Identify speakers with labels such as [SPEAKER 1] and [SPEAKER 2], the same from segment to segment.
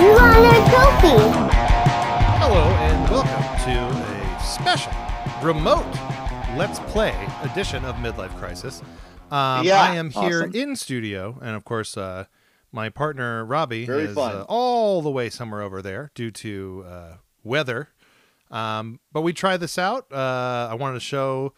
[SPEAKER 1] You want a trophy?
[SPEAKER 2] Hello and welcome to a special remote Let's Play edition of Midlife Krisis. Um,
[SPEAKER 3] Yeah,
[SPEAKER 2] I am here
[SPEAKER 3] awesome.
[SPEAKER 2] in studio, and of course, uh, my partner Robby
[SPEAKER 3] Very
[SPEAKER 2] is uh, all the way somewhere over there due to uh, weather. Um, but we tried this out. Uh, I wanted to show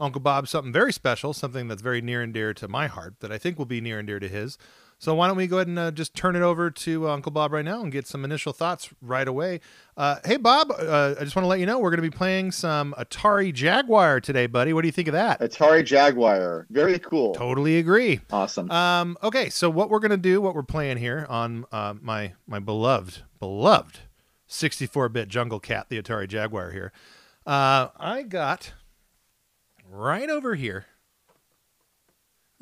[SPEAKER 2] Uncle Bob something very special, something that's very near and dear to my heart, that I think will be near and dear to his. So why don't we go ahead and uh, just turn it over to uh, Uncle Bob right now and get some initial thoughts right away. Uh, hey Bob, uh, I just want to let you know we're going to be playing some Atari Jaguar today, buddy. What do you think of that?
[SPEAKER 3] Atari Jaguar. Very cool.
[SPEAKER 2] Totally agree.
[SPEAKER 3] Awesome.
[SPEAKER 2] Um, okay, so what we're gonna do, what we're playing here on uh, my my beloved beloved 64-bit Jungle Cat, the Atari Jaguar here. Uh, I got right over here.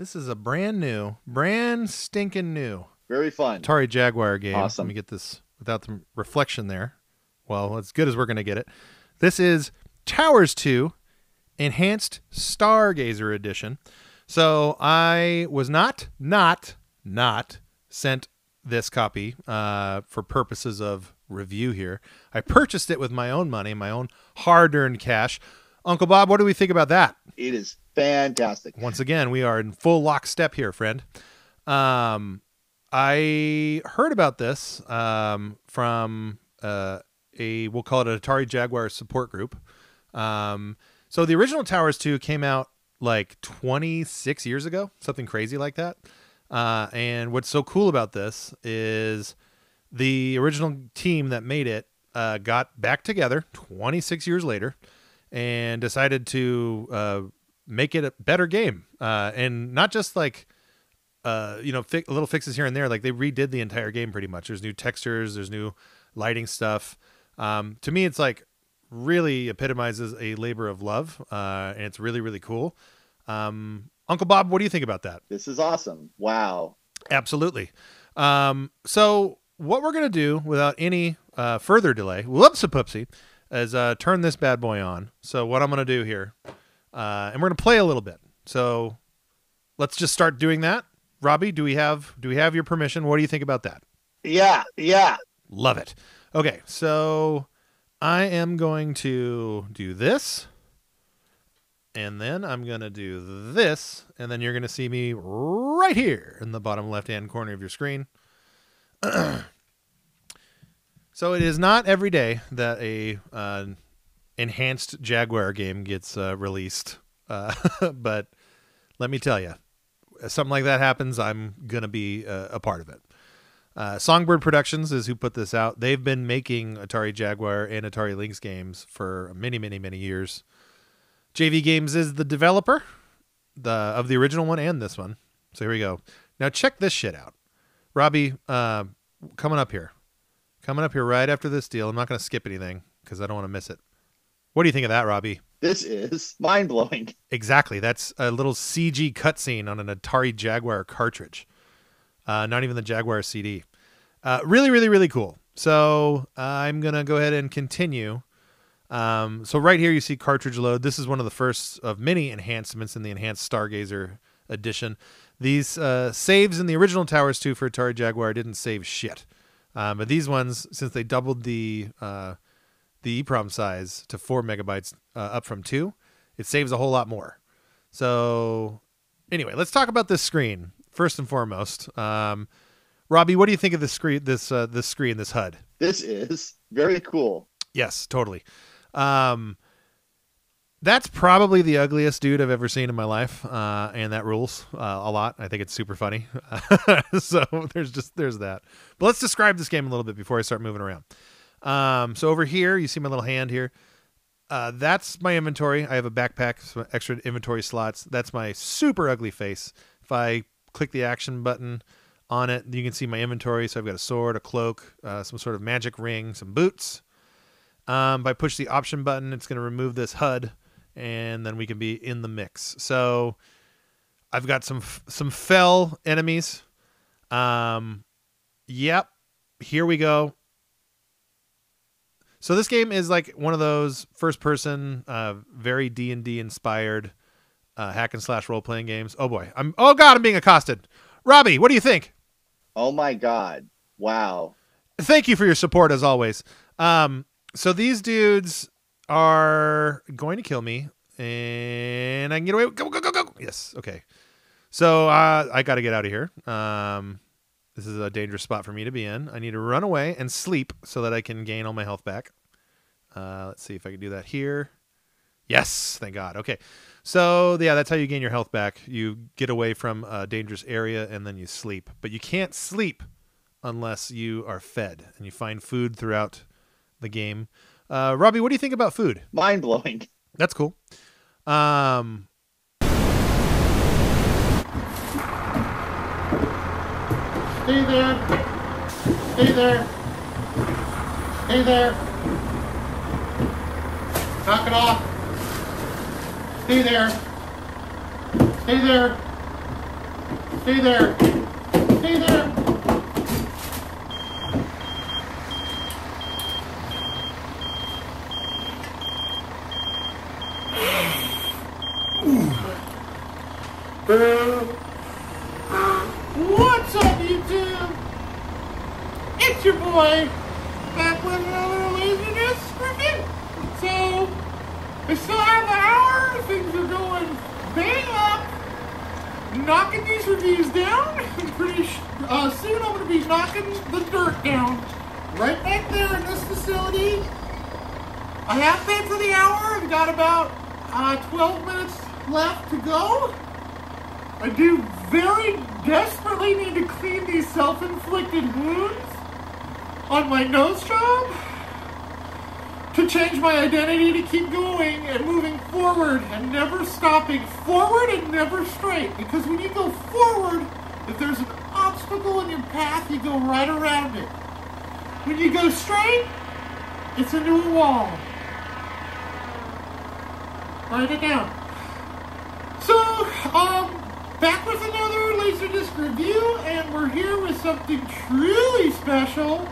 [SPEAKER 2] This is a brand new, brand stinking new
[SPEAKER 3] Very fun.
[SPEAKER 2] Atari Jaguar game.
[SPEAKER 3] Awesome.
[SPEAKER 2] Let me get this without the reflection there. Well, as good as we're gonna get it. This is Towers 2 Enhanced Stargazer Edition. So I was not, not, not sent this copy uh, for purposes of review here. I purchased it with my own money, my own hard earned cash. Uncle Bob, what do we think about that?
[SPEAKER 3] It is fantastic.
[SPEAKER 2] Once again, we are in full lockstep here, friend. Um, I heard about this um, from uh, a we'll call it an Atari Jaguar support group. Um, so the original Towers 2 came out like 26 years ago, something crazy like that. Uh, and what's so cool about this is the original team that made it uh, got back together 26 years later and decided to uh, make it a better game. Uh, and not just like, uh, you know, fi- little fixes here and there. Like they redid the entire game pretty much. There's new textures, there's new lighting stuff. Um, to me, it's like really epitomizes a labor of love, uh, and it's really really cool. Um, Uncle Bob, what do you think about that?
[SPEAKER 3] This is awesome. Wow.
[SPEAKER 2] Absolutely. Um, so what we're gonna do without any uh, further delay, whoops a poopsie, is uh, turn this bad boy on. So what I'm gonna do here, uh, and we're gonna play a little bit. So let's just start doing that. Robby, do we have do we have your permission? What do you think about that?
[SPEAKER 3] Yeah, yeah.
[SPEAKER 2] Love it. Okay, so I am going to do this. And then I'm going to do this. And then you're going to see me right here in the bottom left hand corner of your screen. so it is not every day that a uh, enhanced Jaguar game gets uh, released. Uh, but let me tell you, something like that happens, I'm going to be uh, a part of it. Uh, Songbird Productions is who put this out. They've been making Atari Jaguar and Atari Lynx games for many, many, many years. JV Games is the developer the of the original one and this one. So here we go. Now check this shit out. Robby, uh, coming up here. Coming up here right after this deal. I'm not going to skip anything because I don't want to miss it. What do you think of that, Robby?
[SPEAKER 3] This is mind blowing.
[SPEAKER 2] Exactly. That's a little CG cutscene on an Atari Jaguar cartridge. Uh, not even the Jaguar CD. Uh, really, really, really cool. So uh, I'm gonna go ahead and continue. Um, so right here you see cartridge load. This is one of the first of many enhancements in the enhanced Stargazer edition. These uh, saves in the original Towers 2 for Atari Jaguar didn't save shit. Um, but these ones, since they doubled the uh, the EEPROM size to four megabytes uh, up from two, it saves a whole lot more. So anyway, let's talk about this screen first and foremost. Um, Robby, what do you think of this screen? This uh, this screen, this HUD?
[SPEAKER 3] This is very cool.
[SPEAKER 2] Yes, totally. Um, that's probably the ugliest dude I've ever seen in my life, uh, and that rules uh, a lot. I think it's super funny. so there's just there's that. But let's describe this game a little bit before I start moving around. Um, so over here, you see my little hand here. Uh, that's my inventory. I have a backpack, some extra inventory slots. That's my super ugly face. If I click the action button on it, you can see my inventory. So I've got a sword, a cloak, uh, some sort of magic ring, some boots. Um, if I push the option button, it's going to remove this HUD, and then we can be in the mix. So I've got some some fell enemies. Um, yep, here we go. So this game is like one of those first person, uh, very D and D inspired uh, hack and slash role playing games. Oh boy, I'm oh god, I'm being accosted. Robby, what do you think?
[SPEAKER 3] Oh my god. Wow.
[SPEAKER 2] thank you for your support as always. Um, so these dudes are going to kill me, and I can get away. Go go go go. Yes. Okay. So uh, I got to get out of here. Um, this is a dangerous spot for me to be in. I need to run away and sleep so that I can gain all my health back. Uh, let's see if I can do that here. Yes, thank God. Okay. So, yeah, that's how you gain your health back. You get away from a dangerous area and then you sleep. But you can't sleep unless you are fed and you find food throughout the game. Uh, Robby, what do you think about food?
[SPEAKER 3] Mind blowing.
[SPEAKER 2] That's cool. Um,
[SPEAKER 1] Stay there. Stay there. Stay there. Knock it off. Stay there. Stay there. Stay there. Stay there. What's up, YouTube? It's your boy, back with another laziness review. So, I still have an hour. Things are going bang up. Knocking these reviews down. Pretty uh, soon I'm going to be knocking the dirt down. Right back there in this facility. I have been for the hour. I've got about uh, 12 minutes left to go. I do very desperately need to clean these self-inflicted wounds on my nose job to change my identity to keep going and moving forward and never stopping. Forward and never straight. Because when you go forward if there's an obstacle in your path you go right around it. When you go straight it's into a wall. Write it down. So, um, back with another Laserdisc review, and we're here with something truly special,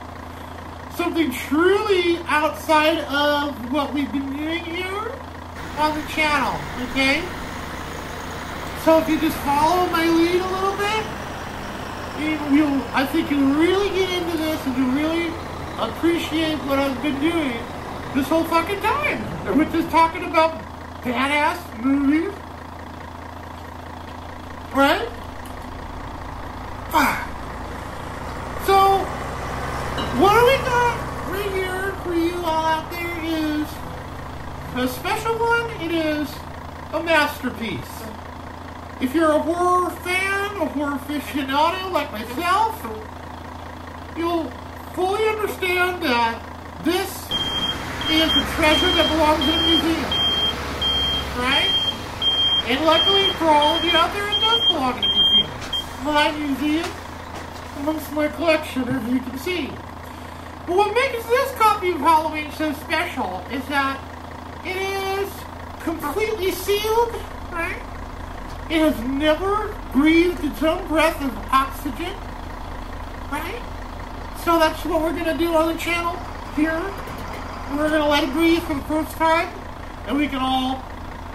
[SPEAKER 1] something truly outside of what we've been doing here on the channel, okay? So if you just follow my lead a little bit, you- you'll, I think you'll really get into this and you'll really appreciate what I've been doing this whole fucking time, which is talking about badass movies Right? So, what do we got right here for you all out there is a special one. It is a masterpiece. If you're a horror fan, a horror aficionado like myself, you'll fully understand that this is a treasure that belongs in a museum. Right? And luckily for all of you out there, it does belong in a museum. My museum, amongst my collection, as you can see. But what makes this copy of Halloween so special is that it is completely sealed, right? It has never breathed its own breath of oxygen, right? So that's what we're gonna do on the channel here. We're gonna let it breathe for the first time, and we can all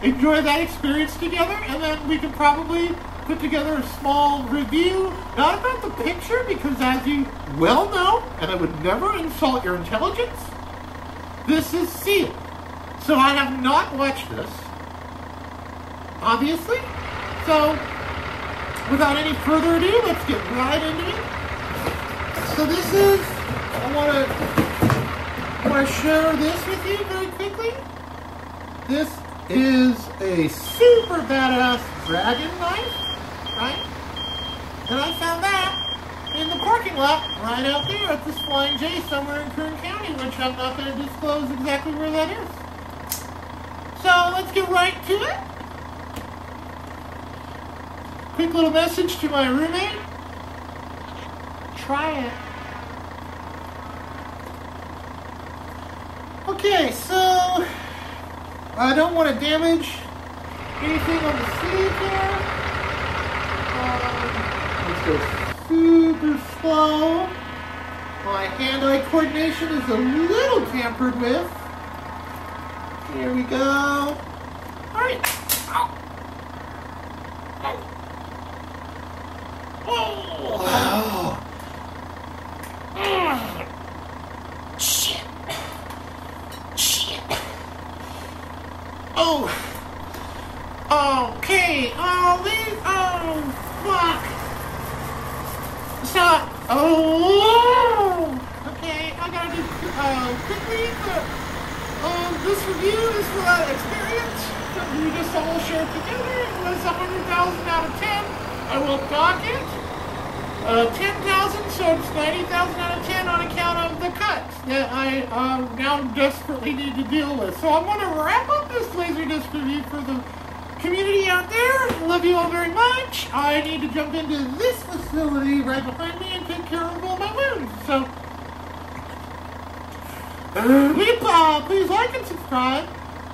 [SPEAKER 1] enjoy that experience together, and then we can probably put together a small review, not about the picture, because as you well know, and I would never insult your intelligence, this is sealed. So I have not watched this, obviously. So, without any further ado, let's get right into it. So this is, I want to, want to share this with you very quickly. This is a super badass dragon knife, right? And I found that in the parking lot right out there at this Flying J somewhere in Kern County, which I'm not going to disclose exactly where that is. Let's get right to it. Quick little message to my roommate. Try it. Okay, so I don't want to damage anything on the sleeve here. Um, let's go super slow. My hand-eye coordination is a little tampered with. Here we go. All right. Ow. Oh. Wow. Shit. Shit. Oh. Okay. Oh, this. Oh, fuck. So. Oh. Okay. I gotta do. Oh, quickly. Uh, um, this review is for that experience that we just all shared together. It was a hundred thousand out of ten. I will dock it. Uh, ten thousand, so it's ninety thousand out of ten on account of the cuts that I uh, now desperately need to deal with. So I'm gonna wrap up this Laserdisc review for the community out there. Love you all very much. I need to jump into this facility right behind me and take care of all my wounds. So, uh, please, like and subscribe,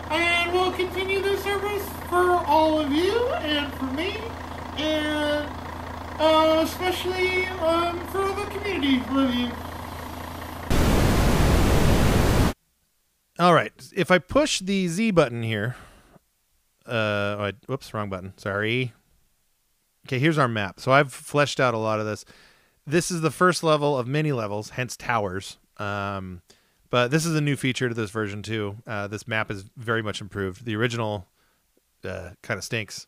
[SPEAKER 1] and we'll continue this service for all of you and for me, and uh, especially um, for the community. You.
[SPEAKER 2] All right. If I push the Z button here, uh, oh, I, whoops, wrong button. Sorry. Okay, here's our map. So I've fleshed out a lot of this. This is the first level of many levels, hence towers. Um, but this is a new feature to this version too. Uh, this map is very much improved. The original uh, kind of stinks,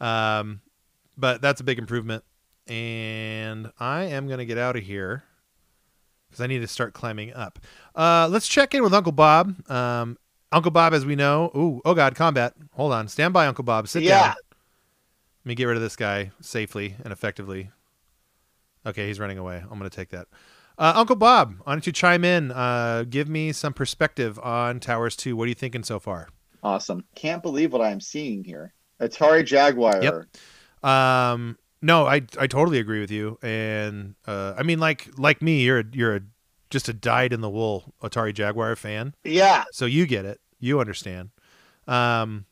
[SPEAKER 2] um, but that's a big improvement. And I am gonna get out of here because I need to start climbing up. Uh, let's check in with Uncle Bob. Um, Uncle Bob, as we know, ooh, oh God, combat. Hold on, stand by, Uncle Bob. Sit
[SPEAKER 3] Yeah.
[SPEAKER 2] down. Let me get rid of this guy safely and effectively. Okay, he's running away. I'm going to take that. Uh, Uncle Bob, why don't you chime in? Uh, give me some perspective on Towers 2. What are you thinking so far?
[SPEAKER 3] Awesome. Can't believe what I'm seeing here. Atari Jaguar.
[SPEAKER 2] Yep. Um, no, I I totally agree with you. And uh, I mean, like like me, you're a, you're a just a dyed in the wool Atari Jaguar fan,
[SPEAKER 3] Yeah.
[SPEAKER 2] so you get it, you understand. Um,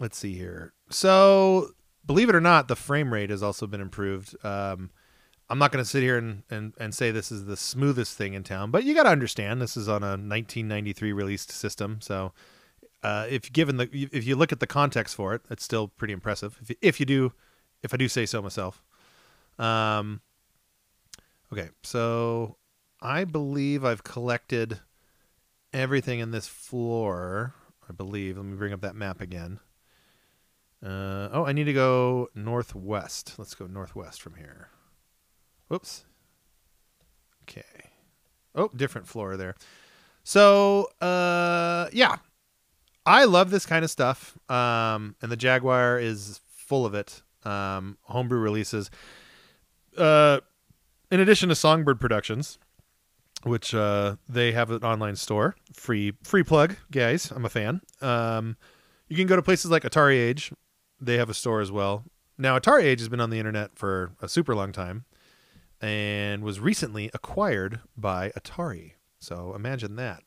[SPEAKER 2] let's see here. So, believe it or not, the frame rate has also been improved. Um, I'm not going to sit here and, and, and say this is the smoothest thing in town, but you got to understand this is on a 1993 released system. So, uh, if given the if you look at the context for it, it's still pretty impressive. If you, if you do, if I do say so myself. Um, okay, so I believe I've collected everything in this floor. I believe. Let me bring up that map again. Uh, oh, I need to go northwest. Let's go northwest from here. Whoops. Okay. Oh, different floor there. So, uh, yeah, I love this kind of stuff. Um, and the Jaguar is full of it. Um, homebrew releases. Uh, in addition to Songbird Productions, which uh, they have an online store, free free plug, guys. I'm a fan. Um, you can go to places like Atari Age. They have a store as well. Now, Atari Age has been on the internet for a super long time, and was recently acquired by Atari. So imagine that.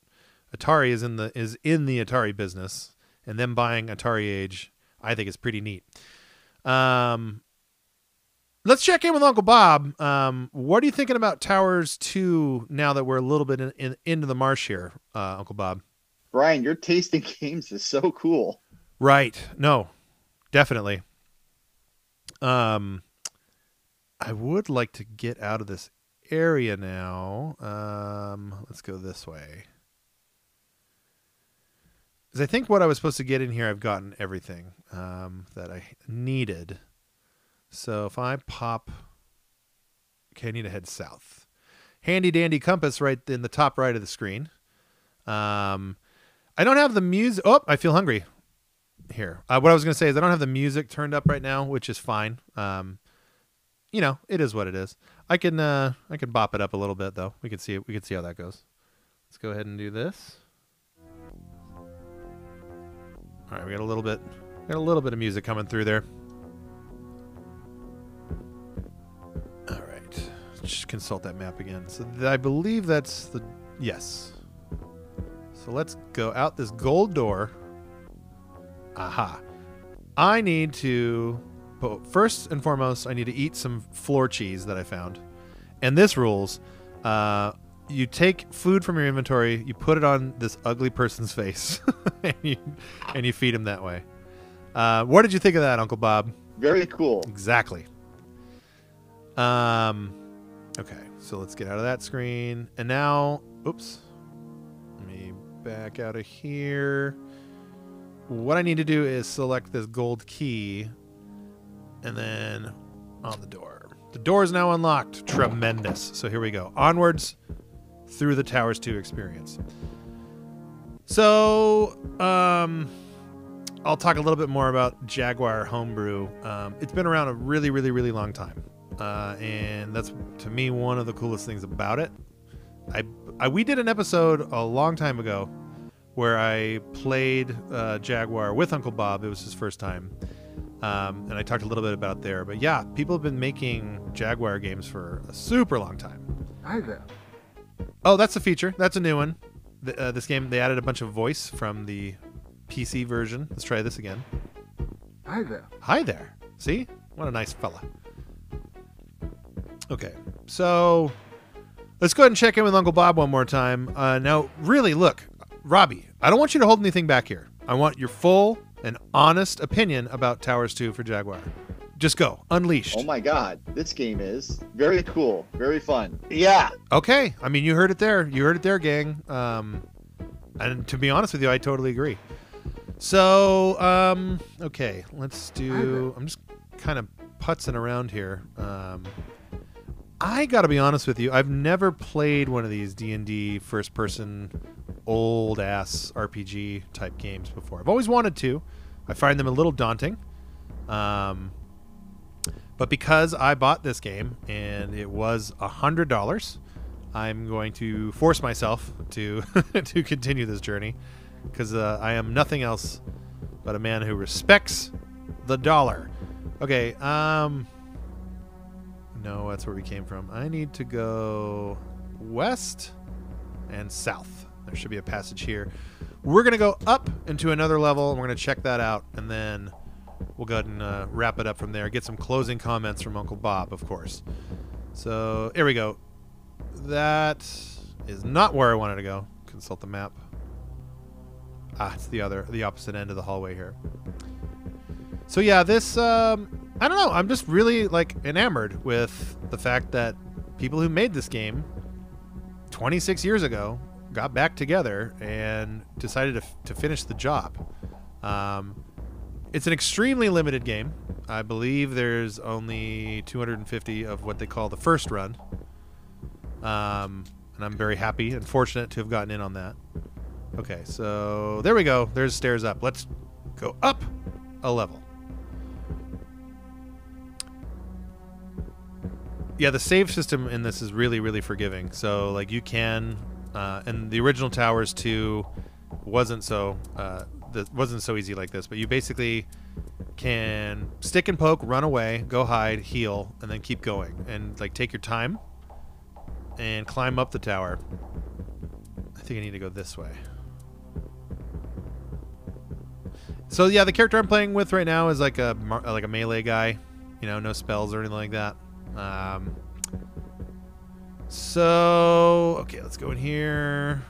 [SPEAKER 2] Atari is in the is in the Atari business, and them buying Atari Age, I think is pretty neat. Um, let's check in with Uncle Bob. Um, what are you thinking about Towers Two now that we're a little bit in, in, into the marsh here, uh, Uncle Bob?
[SPEAKER 3] Brian, your taste in games is so cool.
[SPEAKER 2] Right. No, definitely. Um, I would like to get out of this area now. Um, let's go this way. Because I think what I was supposed to get in here, I've gotten everything um, that I needed. So if I pop, okay, I need to head south. Handy dandy compass right in the top right of the screen. Um, I don't have the music. Oh, I feel hungry. Here, uh, what I was going to say is I don't have the music turned up right now, which is fine. Um, you know, it is what it is. I can uh, I can bop it up a little bit though. We can see it. We can see how that goes. Let's go ahead and do this. All right, we got a little bit, got a little bit of music coming through there. All right, just consult that map again. So th- I believe that's the yes. So let's go out this gold door. Aha. I need to but first and foremost, I need to eat some floor cheese that I found. And this rules. Uh, you take food from your inventory, you put it on this ugly person's face, and you and you feed him that way. Uh, what did you think of that, Uncle Bob?
[SPEAKER 3] Very cool.
[SPEAKER 2] Exactly. Um, okay, so let's get out of that screen, and now, oops, let me back out of here. What I need to do is select this gold key, and then on the door. The door is now unlocked. Tremendous. So here we go. Onwards through the Towers 2 experience. So, um, I'll talk a little bit more about Jaguar Homebrew. Um, it's been around a really, really, really long time. Uh, and that's, to me, one of the coolest things about it. I, I We did an episode a long time ago where I played uh, Jaguar with Uncle Bob. It was his first time. Um, and I talked a little bit about there. But yeah, people have been making Jaguar games for a super long time.
[SPEAKER 4] Hi there.
[SPEAKER 2] Oh, that's a feature. That's a new one. The, uh, this game, they added a bunch of voice from the PC version. Let's try this again.
[SPEAKER 4] Hi there.
[SPEAKER 2] Hi there. See? What a nice fella. Okay, so let's go ahead and check in with Uncle Bob one more time. Uh, now, really, look, Robby, I don't want you to hold anything back here. I want your full and honest opinion about Towers 2 for Jaguar. Just go. Unleashed.
[SPEAKER 3] Oh my god, this game is very cool, very fun. Yeah.
[SPEAKER 2] Okay. I mean, you heard it there. You heard it there, gang. Um, and to be honest with you, I totally agree. So, um, okay, let's do. I'm just kind of putzing around here. Um, I got to be honest with you. I've never played one of these D and D first person old ass RPG type games before. I've always wanted to. I find them a little daunting. Um, but because I bought this game and it was a hundred dollars, I'm going to force myself to to continue this journey because uh, I am nothing else but a man who respects the dollar. Okay, um, no, that's where we came from. I need to go west and south. There should be a passage here. We're going to go up into another level, and we're going to check that out, and then we'll go ahead and uh, wrap it up from there. Get some closing comments from Uncle Bob, of course. So here we go. That is not where I wanted to go. Consult the map. Ah, it's the other, the opposite end of the hallway here. So yeah, this um, I don't know. I'm just really like enamored with the fact that people who made this game 26 years ago got back together and decided to, to finish the job. Um, it's an extremely limited game. I believe there's only 250 of what they call the first run. Um, and I'm very happy and fortunate to have gotten in on that. Okay, so there we go. There's stairs up. Let's go up a level. Yeah, the save system in this is really, really forgiving. So, like, you can, uh, and the original Towers 2 wasn't so, uh, wasn't so easy like this. But you basically can stick and poke, run away, go hide, heal, and then keep going, and like take your time and climb up the tower. I think I need to go this way. So yeah, the character I'm playing with right now is like a like a melee guy, you know, no spells or anything like that. Um, so okay, let's go in here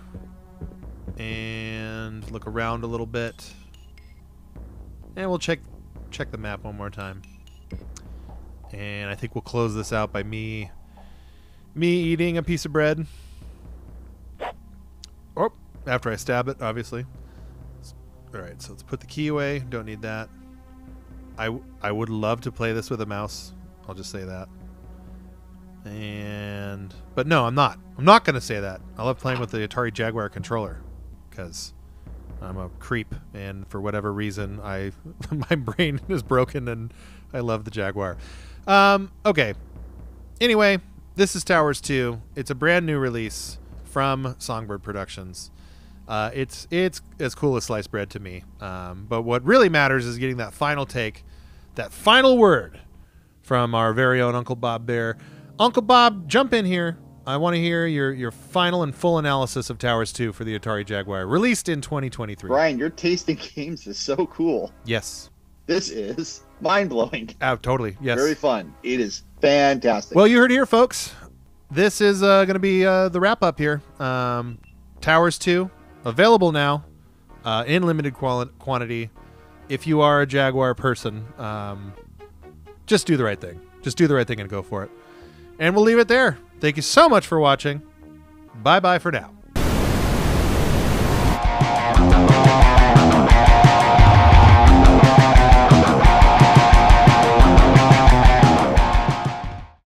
[SPEAKER 2] and look around a little bit, and we'll check check the map one more time. And I think we'll close this out by me me eating a piece of bread. Oh, after I stab it, obviously. All right, so let's put the key away. Don't need that. I I would love to play this with a mouse. I'll just say that. And but no, I'm not. I'm not going to say that. I love playing with the Atari Jaguar controller because I'm a creep, and for whatever reason, I my brain is broken, and I love the Jaguar. Um, okay. Anyway, this is Towers 2. It's a brand new release from Songbird Productions. Uh, it's it's as cool as sliced bread to me. Um, but what really matters is getting that final take, that final word from our very own Uncle Bob Bear. Uncle Bob, jump in here. I want to hear your your final and full analysis of Towers 2 for the Atari Jaguar, released in 2023.
[SPEAKER 3] Brian, your tasting games is so cool.
[SPEAKER 2] Yes.
[SPEAKER 3] This is mind blowing.
[SPEAKER 2] Oh, totally. Yes.
[SPEAKER 3] Very fun. It is fantastic.
[SPEAKER 2] Well, you heard it here, folks. This is uh, going to be uh, the wrap up here. Um, Towers 2, available now uh, in limited quali- quantity. If you are a Jaguar person, um, just do the right thing. Just do the right thing and go for it. And we'll leave it there. Thank you so much for watching. Bye bye for now.